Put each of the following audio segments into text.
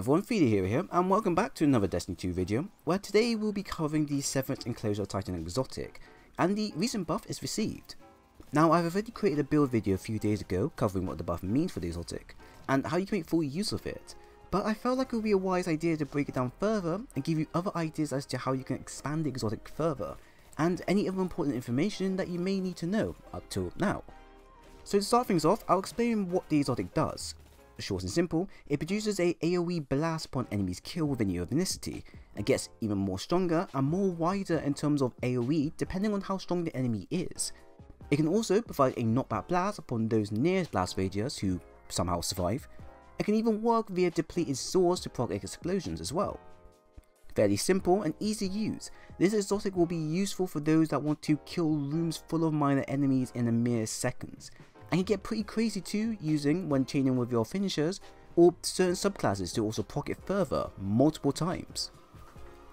everyone, 3DHero here, and welcome back to another Destiny 2 video, where today we'll be covering the Severance Enclosure Titan Exotic, and the recent buff it's received. Now, I've already created a build video a few days ago covering what the buff means for the exotic, and how you can make full use of it, but I felt like it would be a wise idea to break it down further and give you other ideas as to how you can expand the exotic further, and any other important information that you may need to know up till now. So to start things off, I'll explain what the exotic does. Short and simple, it produces a AoE blast upon enemies killed with any ethnicity, and gets even more stronger and more wider in terms of AoE depending on how strong the enemy is. It can also provide a knockback blast upon those nearest blast radius who somehow survive. It can even work via depleted swords to proc explosions as well. Fairly simple and easy to use, this exotic will be useful for those that want to kill rooms full of minor enemies in a mere seconds, and can get pretty crazy too using when chaining with your finishers or certain subclasses to also proc it further multiple times.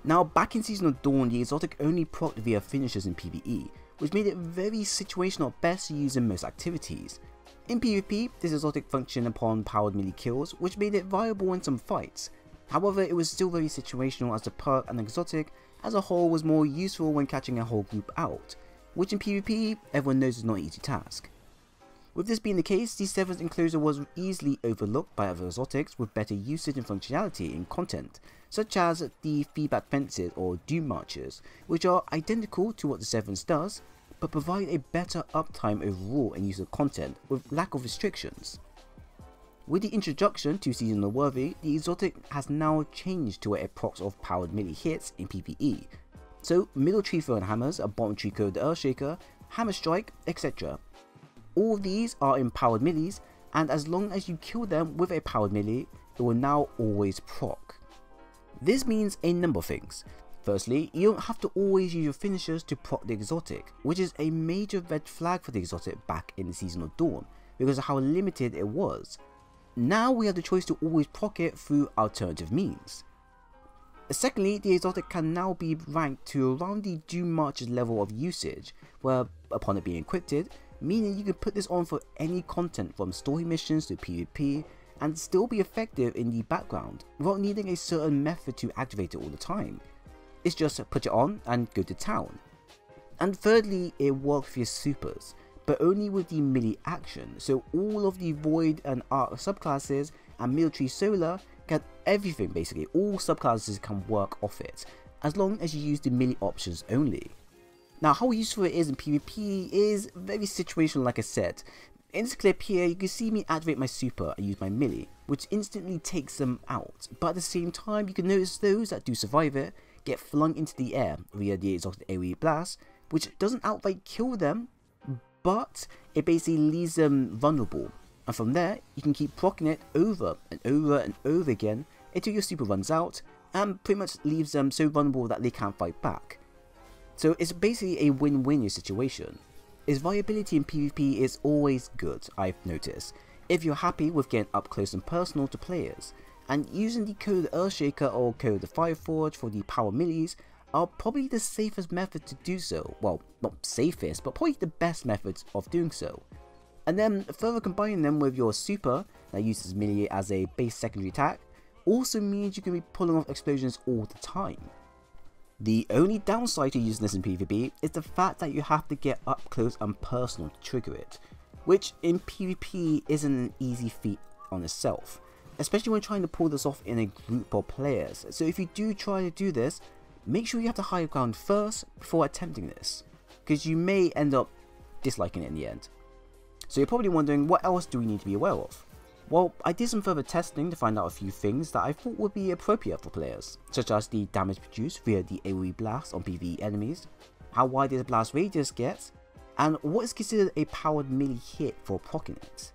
Now back in Season of Dawn the exotic only procced via finishers in PvE, which made it very situational at best to use in most activities. In PvP, this exotic functioned upon powered melee kills, which made it viable in some fights. However, it was still very situational as the perk and exotic as a whole was more useful when catching a whole group out, which in PvP everyone knows is not an easy task. With this being the case, the Severance enclosure was easily overlooked by other exotics with better usage and functionality in content, such as the feedback fences or Dunemarchers, which are identical to what the Severance does, but provide a better uptime overall use of content with lack of restrictions. With the introduction to Seasonal Worthy, the exotic has now changed to a procs off powered melee hits in PvE. So middle tree thrown hammers, a bottom tree code the Earthshaker, hammer strike, etc. All these are in powered and as long as you kill them with a powered melee, it will now always proc. This means a number of things. Firstly, you don't have to always use your finishers to proc the exotic, which is a major red flag for the exotic back in the Season of Dawn, because of how limited it was. Now we have the choice to always proc it through alternative means. Secondly, the exotic can now be ranked to around the Dunemarcher's level of usage, where upon it being equipped, meaning you can put this on for any content from story missions to PvP and still be effective in the background without needing a certain method to activate it all the time. It's just put it on and go to town. And thirdly, it works for your supers, but only with the melee action, so all of the Void and Arc subclasses and Military Solar get everything basically, all subclasses can work off it, as long as you use the melee options only. Now how useful it is in PvP is very situational like I said. In this clip here, you can see me activate my super and use my melee, which instantly takes them out, but at the same time you can notice those that do survive it get flung into the air via the exotic AoE blast, which doesn't outright kill them, but it basically leaves them vulnerable. And from there, you can keep proccing it over and over and over again until your super runs out and pretty much leaves them so vulnerable that they can't fight back. So it's basically a win-win situation. Its viability in PvP is always good, I've noticed, if you're happy with getting up close and personal to players, and using the code Earthshaker or code the Fireforge for the power melees are probably the safest method to do so. Well, not safest, but probably the best methods of doing so. And then further combining them with your super that uses melee as a base secondary attack also means you can be pulling off explosions all the time. The only downside to using this in PvP is the fact that you have to get up close and personal to trigger it, which in PvP isn't an easy feat on itself, especially when trying to pull this off in a group of players. So if you do try to do this, make sure you have the higher ground first before attempting this, because you may end up disliking it in the end. So you're probably wondering what else do we need to be aware of? Well, I did some further testing to find out a few things that I thought would be appropriate for players, such as the damage produced via the AoE blast on PvE enemies, how wide the blast radius gets, and what is considered a powered melee hit for proccing it.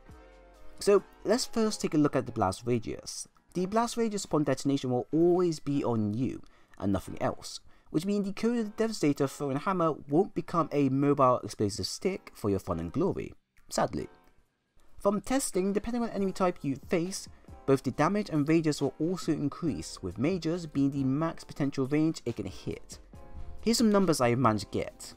So let's first take a look at the blast radius. The blast radius upon detonation will always be on you and nothing else, which means the code of the Devastator throwing hammer won't become a mobile explosive stick for your fun and glory, sadly. From testing, depending on enemy type you face, both the damage and radius will also increase, with majors being the max potential range it can hit. Here's some numbers I have managed to get.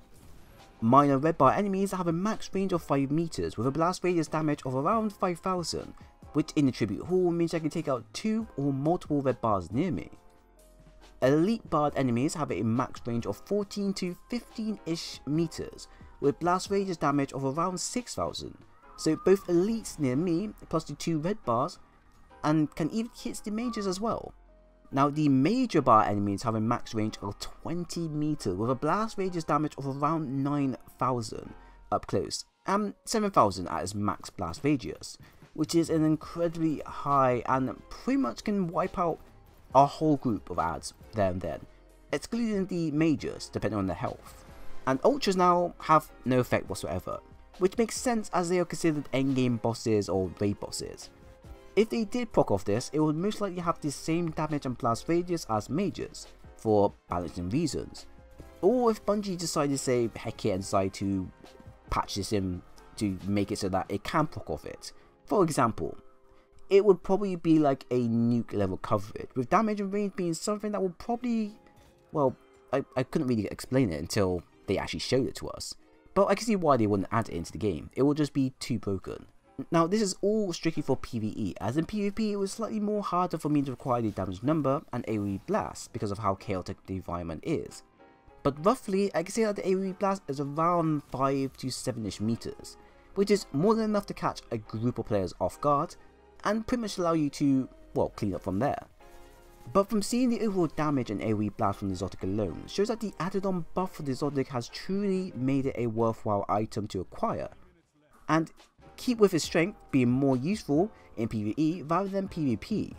Minor red bar enemies have a max range of 5 meters with a blast radius damage of around 5000, which in the tribute hall means I can take out two or multiple red bars near me. Elite barred enemies have a max range of 14 to 15-ish meters, with blast radius damage of around 6000, so both elites near me plus the two red bars and can even hit the mages as well. Now the major bar enemies have a max range of 20 meters with a blast radius damage of around 9000 up close and 7000 at its max blast radius, which is an incredibly high and pretty much can wipe out a whole group of ads there and then, excluding the majors depending on their health. And ultras now have no effect whatsoever, which makes sense as they are considered endgame bosses or raid bosses. If they did proc off this, it would most likely have the same damage and blast radius as majors, for balancing reasons. Or if Bungie decided to say heck it and decide to patch this in to make it so that it can proc off it. For example, it would probably be like a nuke level coverage, with damage and range being something that would probably, well, I, I couldn't really explain it until they actually showed it to us. But I can see why they wouldn't add it into the game, it would just be too broken. Now this is all strictly for PvE, as in PvP it was slightly more harder for me to acquire the damage number and AoE blast because of how chaotic the environment is. But roughly, I can say that the AoE blast is around 5 to 7ish meters, which is more than enough to catch a group of players off guard, and pretty much allow you to, well, clean up from there. But from seeing the overall damage and AoE blast from the Exotic alone, shows that the added on buff for the Exotic has truly made it a worthwhile item to acquire. And keep with his strength being more useful in PvE rather than PvP.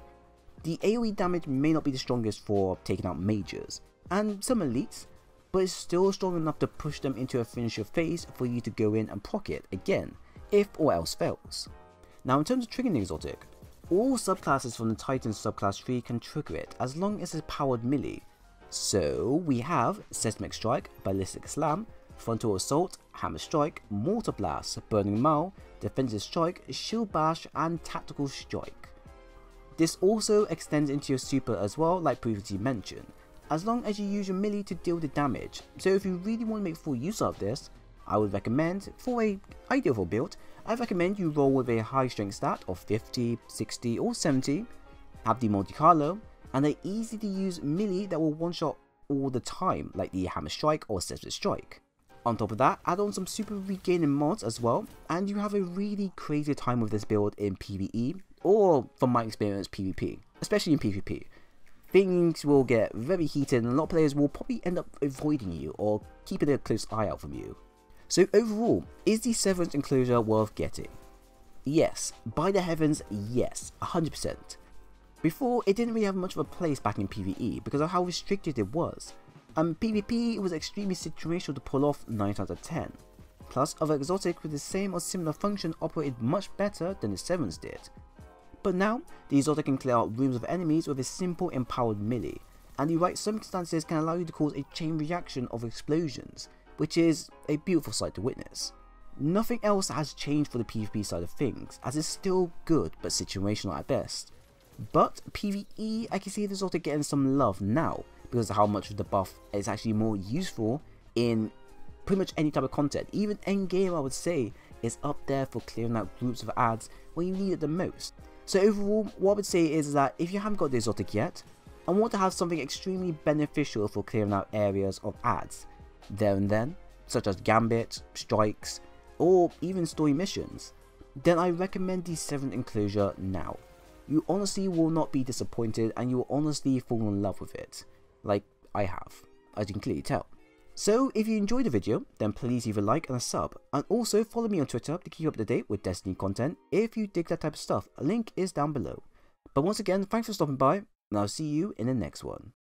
The AoE damage may not be the strongest for taking out majors, and some elites, but it's still strong enough to push them into a finisher phase for you to go in and proc it again, if all else fails. Now in terms of triggering the exotic, all subclasses from the Titan subclass tree can trigger it as long as it's powered melee. So we have Seismic Strike, Ballistic Slam, Frontal Assault, Hammer Strike, Mortar Blast, Burning Maul, Defensive Strike, Shield Bash and Tactical Strike. This also extends into your super as well like previously mentioned, as long as you use your melee to deal the damage, so if you really want to make full use of this, I would recommend, for a ideal build, I recommend you roll with a high strength stat of 50, 60 or 70, have the Monte Carlo, and an easy to use melee that will one shot all the time like the Hammer Strike or Seismic Strike. On top of that, add on some super regaining mods as well, and you have a really crazy time with this build in PvE, or from my experience PvP, especially in PvP. Things will get very heated and a lot of players will probably end up avoiding you or keeping a close eye out from you. So overall, is the Severance enclosure worth getting? Yes, by the heavens, yes, 100%. Before, it didn't really have much of a place back in PvE because of how restricted it was. Um, and PvP was extremely situational to pull off 9 out of 10. Plus, other exotic with the same or similar function operated much better than the Severance did. But now, the exotic can clear out rooms of enemies with a simple empowered melee, and the right circumstances can allow you to cause a chain reaction of explosions, which is a beautiful sight to witness. Nothing else has changed for the PvP side of things, as it's still good but situational at best. But PvE, I can see the Exotic getting some love now, because of how much of the buff is actually more useful in pretty much any type of content. Even endgame I would say is up there for clearing out groups of ads when you need it the most. So overall, what I would say is that if you haven't got the Exotic yet, and want to have something extremely beneficial for clearing out areas of ads, there and then, such as Gambit, Strikes, or even story missions, then I recommend the Severance enclosure now. You honestly will not be disappointed and you will honestly fall in love with it, like I have, as you can clearly tell. So if you enjoyed the video, then please leave a like and a sub, and also follow me on Twitter to keep up to date with Destiny content if you dig that type of stuff, a link is down below. But once again, thanks for stopping by, and I'll see you in the next one.